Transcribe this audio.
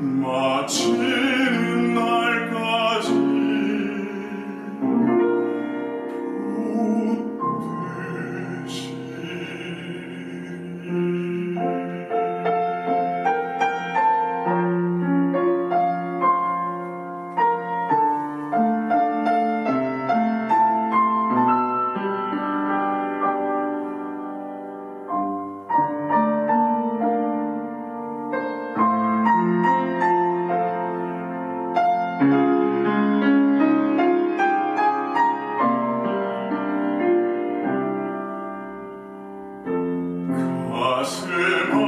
Much. Watching.